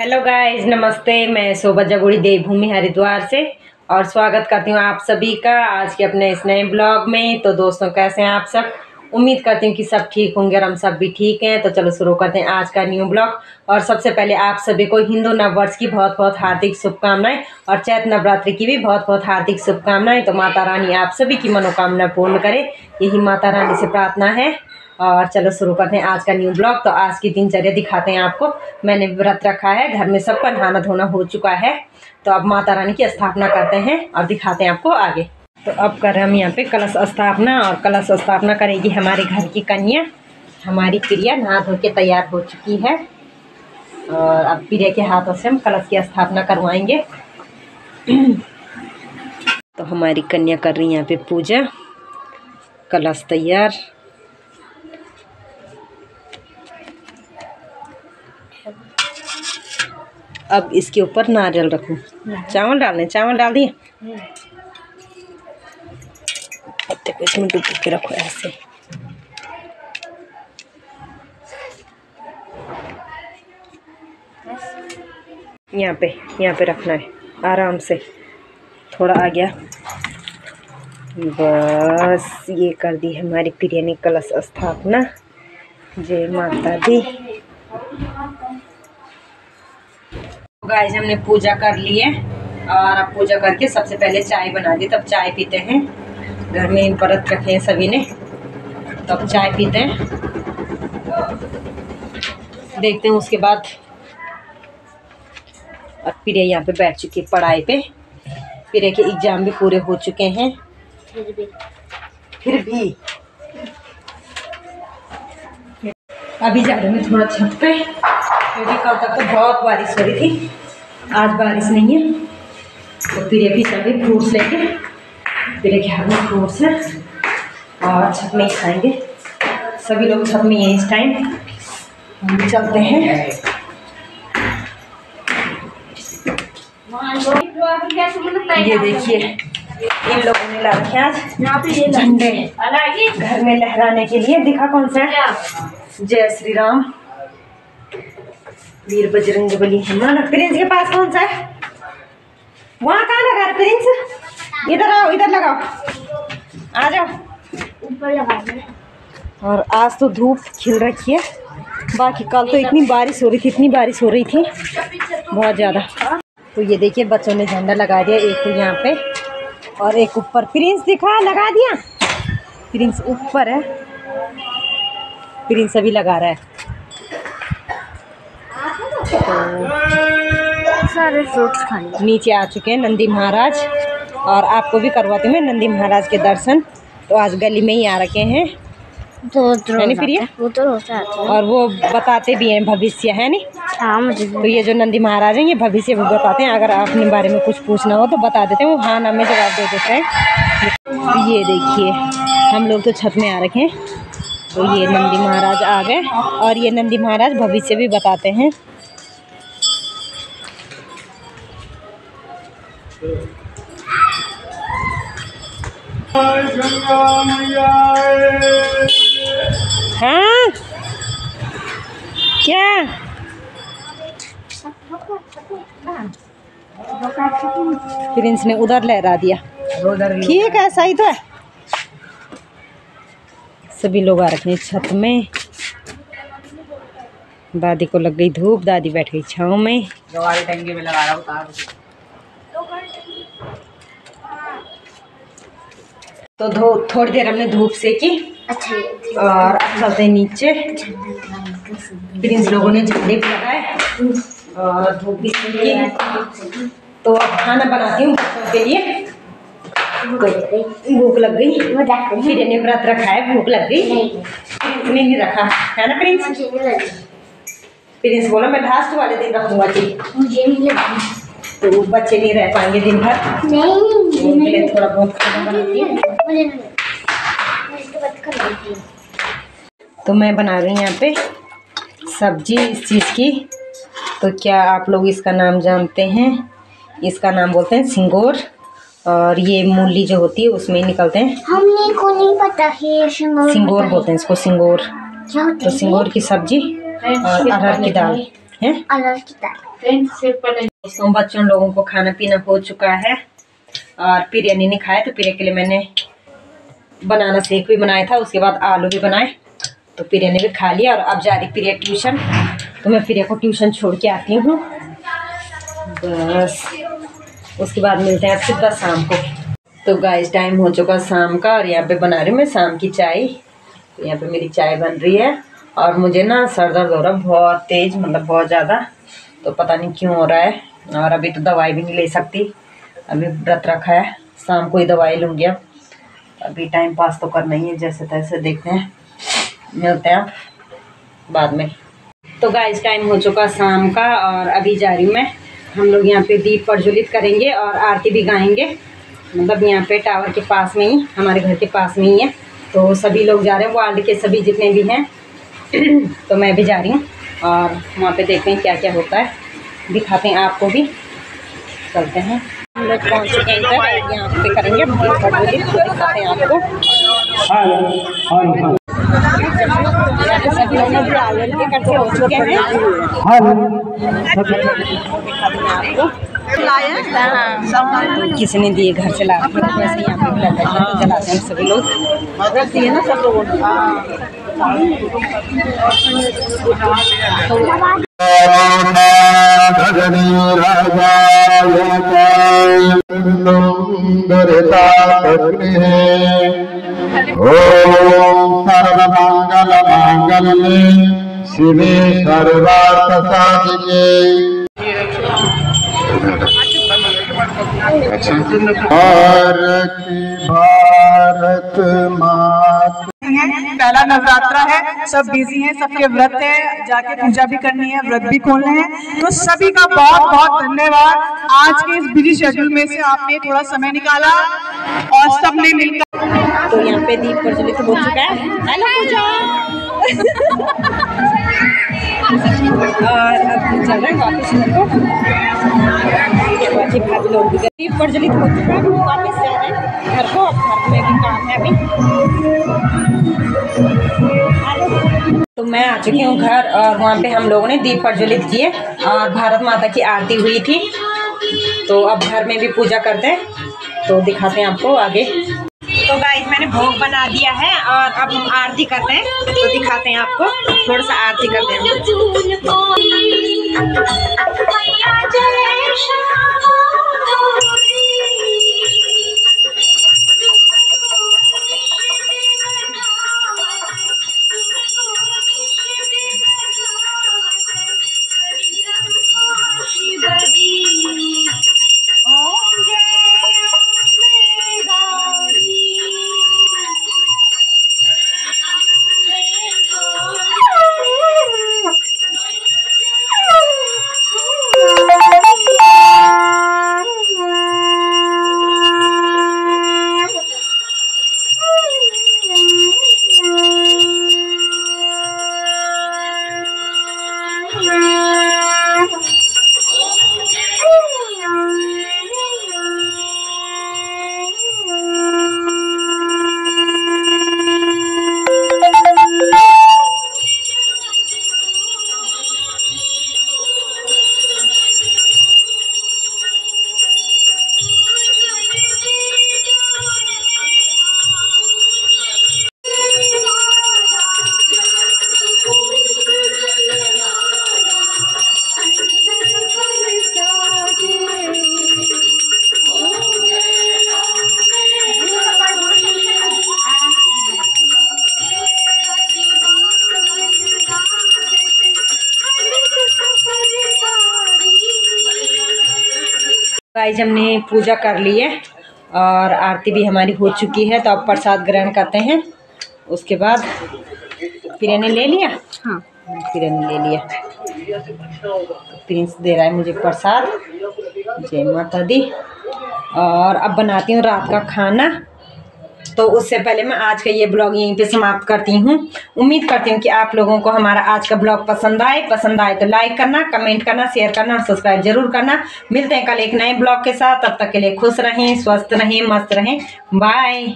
Hello guys नमस्ते. मैं शोभा जगोड़ी, देवभूमि, हरिद्वार से और स्वागत करती हूँ आप सभी का आज के अपने इस नए ब्लॉग में। तो दोस्तों, कैसे हैं आप सब? उम्मीद करती हूँ कि सब ठीक होंगे और हम सब भी ठीक हैं। तो चलो शुरू करते हैं आज का न्यू ब्लॉग। और सबसे पहले आप सभी को हिंदू नववर्ष की बहुत बहुत हार्दिक शुभकामनाएँ और चैत नवरात्रि की भी बहुत बहुत हार्दिक शुभकामनाएँ। तो माता रानी आप सभी की मनोकामना पूर्ण करे। यही माता रानी से प्रार्थना है। और चलो शुरू करते हैं आज का न्यू ब्लॉग। तो आज की दिनचर्या दिखाते हैं आपको। मैंने व्रत रखा है। घर में सबका नहाना धोना हो चुका है। तो अब माता रानी की स्थापना करते हैं और दिखाते हैं आपको आगे। तो अब कर हम यहाँ पे कलश स्थापना और कलश स्थापना करेगी हमारे घर की कन्या। हमारी प्रिया नहा धो के तैयार हो चुकी है। और अब प्रिया के हाथों से हम कलश की स्थापना करवाएँगे। तो हमारी कन्या कर रही है यहाँ पे पूजा। कलश तैयार। अब इसके ऊपर नारियल रखूँ। चावल डालने चावल डाल दिए? पत्ते को इसमें डुबो के रखो ऐसे यहाँ पे यहाँ पे रखना है आराम से थोड़ा आ गया बस, ये कर दी हमारी प्रिया ने कलश स्थापना। जय माता दी। गाइस हमने पूजा कर ली है। और अब पूजा करके सबसे पहले चाय बना दी, तब चाय पीते हैं। घर में व्रत रखे हैं सभी ने। तब चाय पीते हैं। देखते हैं उसके बाद। अब प्रिया यहाँ पे बैठ चुकी है पढ़ाई पे। प्रिया के एग्ज़ाम भी पूरे हो चुके हैं। फिर भी। फिर भी। अभी जा रहे हैं थोड़ा छत पे। क्योंकि कल तक तो बहुत बारिश हो रही थी। आज बारिश नहीं है। तो फिर भी सभी फ्रूट्स लेके। के हाथ में फ्रूट्स है और छत में ही खाएँगे। सभी लोग छत में ही हैं इस टाइम हम चलते हैं। ये देखिए इन लोगों ने ला रखे आज। यहाँ पे ये झंडे। घर में लहराने के लिए। दिखा कौन सा जय श्री राम। वीर बजरंग बली हनुमान प्रिंस के पास कौन सा है? वहाँ कहाँ लगा प्रिंस? इधर आओ इधर लगाओ। आ जाओ। ऊपर और आज तो धूप खिल रखी है। बाकी कल तो इतनी बारिश हो रही थी इतनी बारिश हो रही थी। बहुत ज़्यादा। तो ये देखिए बच्चों ने झंडा लगा दिया एक तो यहाँ पे। और एक ऊपर प्रिंस दिखा लगा दिया। प्रिंस ऊपर है। प्रिंस अभी लगा रहा है। तो सारे फ्रूट्स खाएँगे नीचे आ चुके हैं नंदी महाराज। और आपको भी करवाती हूँ मैं नंदी महाराज के दर्शन। तो आज गली में ही आ रखे हैं। तो प्रिया? वो तो हैं। और वो बताते भी हैं भविष्य है नी? हाँ मुझे तो ये जो नंदी महाराज हैं ये भविष्य भी बताते हैं। अगर अपने बारे में कुछ पूछना हो तो बता देते हैं। वो हाँ ना में जवाब दे देते हैं। ये देखिए हम लोग तो छत में आ रखे हैं। तो ये नंदी महाराज आ गए। और ये नंदी महाराज भविष्य भी बताते हैं। हाँ? क्या? प्रिंस ने उधर लहरा दिया। ठीक है सही तो है। सभी लोग आ रखे छत में। दादी को लग गई धूप, दादी बैठ गई छाँव में। में लगा रहा हूँ तो धो थोड़ी देर हमने धूप सेकी अच्छा ये और चलते नीचे। प्रिंस लोगों ने झंडे भी लगाए और धूप भी सेकी। तो अब खाना बनाती हूँ बच्चों के लिए। भूख लग गई। फिर ने व्रत रखा है भूख लग गई। नहीं। प्रिंस ने नहीं रखा। है ना प्रिंस? प्रिंस बोला मैं लास्ट वाले दिन रखूँगा जी। मुझे नहीं लगी। तो बच्चे नहीं रह पाएँगे दिन भर। नहीं उनके लिए थोड़ा बहुत खाना बनाती हूँ। तो मैं बना रही हूँ यहाँ पे सब्ज़ी इस चीज़ की। तो क्या आप लोग इसका नाम जानते हैं? इसका नाम बोलते हैं सिंगोर। और ये मूली जो होती है उसमें ही निकलते हैं। हमने को नहीं पता है सिंगोर सिंगोर बोलते हैं इसको सिंगोर। तो सिंगोर की सब्ज़ी और अरहर की दाल है? अलग की तरह फ्रेंड्स सिर्फ़ पर दोस्तों बच्चों लोगों को खाना पीना हो चुका है और प्रिया ने नहीं खाया तो प्रिया के लिए मैंने बनाना शेक भी बनाया था, उसके बाद आलू भी बनाए तो प्रिया ने भी खा लिया। और अब जा रही प्रिया ट्यूशन तो मैं प्रिया को ट्यूशन छोड़ के आती हूँ। बस, उसके बाद मिलते हैं सीधा शाम को। तो गाइस टाइम हो चुका शाम का, और यहाँ पे बना रही हूँ मैं शाम की चाय। तो यहाँ पे मेरी चाय बन रही है, और मुझे ना सर दर्द हो रहा बहुत तेज़ मतलब बहुत ज़्यादा तो पता नहीं क्यों हो रहा है। और अभी तो दवाई भी नहीं ले सकती। अभी व्रत रखा है, शाम को ही दवाई लूँगी अब। अभी टाइम पास तो करना ही है, जैसे तैसे देखते हैं। मिलते हैं बाद में। तो गाइस टाइम हो चुका शाम का और अभी जा रही हूँ मैं। हम लोग यहाँ पे दीप प्रज्वलित करेंगे और आरती भी गाएँगे। मतलब यहाँ पे टावर के पास में ही, हमारे घर के पास में ही है। तो सभी लोग जा रहे हैं वार्ड के सभी जितने भी हैं। तो मैं भी जा रही हूँ और वहाँ पे देखते हैं क्या क्या होता है। दिखाते हैं आपको भी। चलते हैं। हम लोग पहुँच चुके हैं यहाँ पे करेंगे दिखाते हैं आपको। सभी किसी ने दिए घर से ला के तो वैसे यहाँ पे लगा है, तो जलाते हैं सभी लोग। रख दिए ना सब लोगों ने ओम सर्वमंगल में शिवे सर्वार्थ साधिके भारत भारत माता। हैं पहला नवरात्रा है, सब बिज़ी हैं सबके व्रत है, जाके पूजा भी करनी है, व्रत भी खोलने हैं। तो सभी का बहुत बहुत धन्यवाद। आज के इस बिज़ी शेड्यूल में से आपने थोड़ा समय निकाला और सबने मिलकर तो यहाँ पे दीप प्रज्वलित हो चुका है। हेलो पूजा। और अब चल रहा है वापस। घर को बाकी भाभी लोग भी। दीप प्रज्वलित हो चुका है वापस जा रहे हैं घर को घर में भी काम है अभी तो मैं आ चुकी हूँ घर और वहाँ पे हम लोगों ने दीप प्रज्वलित किए और भारत माता की आरती हुई थी। तो अब घर में भी पूजा करते हैं। तो दिखाते हैं आपको आगे। तो गाइस मैंने भोग बना दिया है और अब हम आरती करते हैं। तो दिखाते हैं आपको, थोड़ा सा आरती करते हैं। गाइस हमने पूजा कर ली है और आरती भी हमारी हो चुकी है तो अब प्रसाद ग्रहण करते हैं। उसके बाद फिर इन्हें ले लिया? हाँ। फिर इन्हें ले लिया। प्रिंस दे रहा है मुझे प्रसाद। जय माता दी। और अब बनाती हूँ रात का खाना। तो उससे पहले मैं आज का ये ब्लॉग यहीं पे समाप्त करती हूँ। उम्मीद करती हूँ कि आप लोगों को हमारा आज का ब्लॉग पसंद आए। पसंद आए तो लाइक करना कमेंट करना शेयर करना और सब्सक्राइब ज़रूर करना। मिलते हैं कल एक नए ब्लॉग के साथ। तब तक के लिए खुश रहें, स्वस्थ रहें, मस्त रहें। बाय